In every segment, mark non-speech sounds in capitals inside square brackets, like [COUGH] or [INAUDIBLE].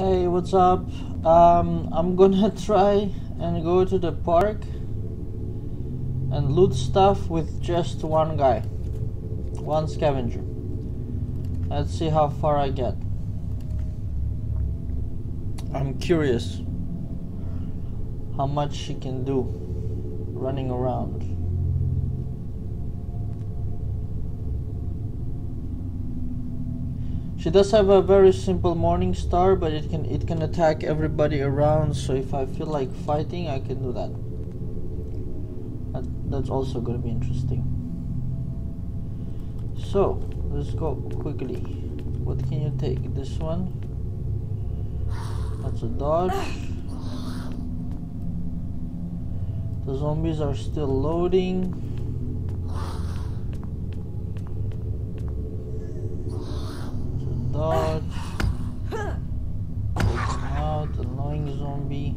Hey, what's up? Um, I'm gonna [LAUGHS] try and go to the park and loot stuff with just one guy, one scavenger. Let's see how far I get. I'm curious how much she can do running around. She does have a very simple morning star, but it can it can attack everybody around. So if I feel like fighting, I can do that. that that's also going to be interesting. So let's go quickly. What can you take? This one. That's a dodge. The zombies are still loading. dodge. Take him out, annoying zombie.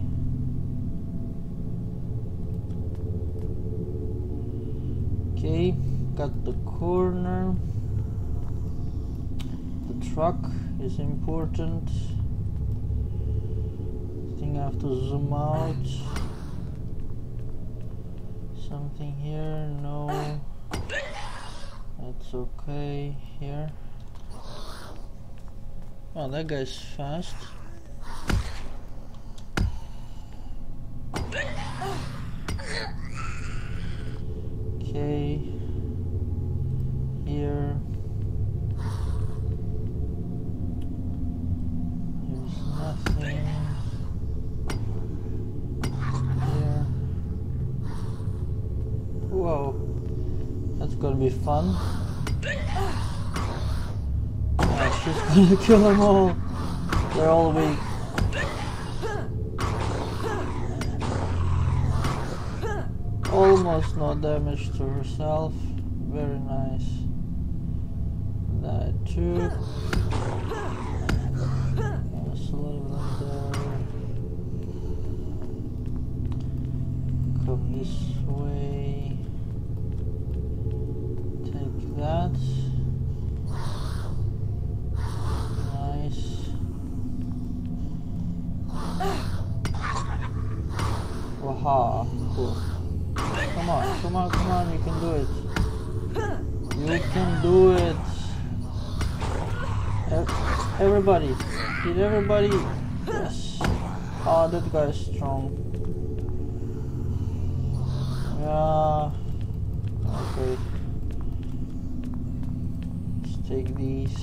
Okay, got the corner. The truck is important. I think I have to zoom out. Something here, no. That's okay here. Oh, that guy's fast. Okay. Here. There's nothing. Here. Whoa. That's gonna be fun. Oh, she's gonna [LAUGHS] kill them all. They're all weak. Almost no damage to herself. Very nice. That too. Come this way. That. Aha, cool. Come on, come on, come on, you can do it. You can do it. Everybody, did everybody? Yes. Oh, that guy is strong. Yeah. Okay. Let's take these.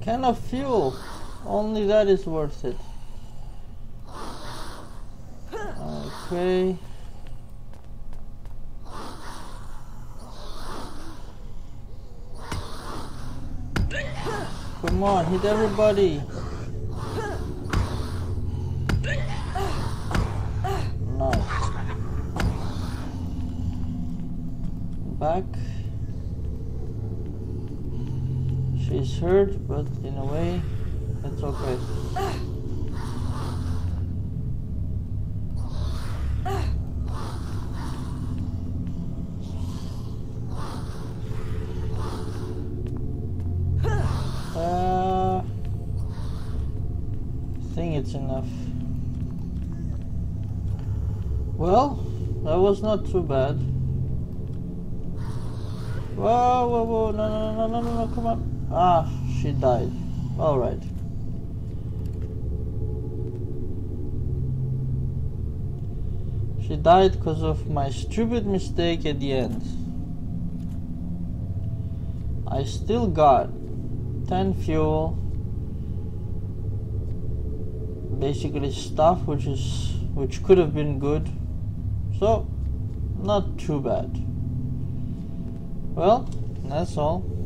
Can of fuel. Only that is worth it. Okay. Come on, hit everybody. Nice. Back. She's hurt, but in a way, it's okay. Uh, I think it's enough. Well, that was not too bad. Whoa, whoa, whoa, no, no, no, no, no, no, come on. Ah, she died. Alright. She died because of my stupid mistake at the end. I still got 10 fuel, basically stuff which is which could have been good. So, not too bad. Well, that's all.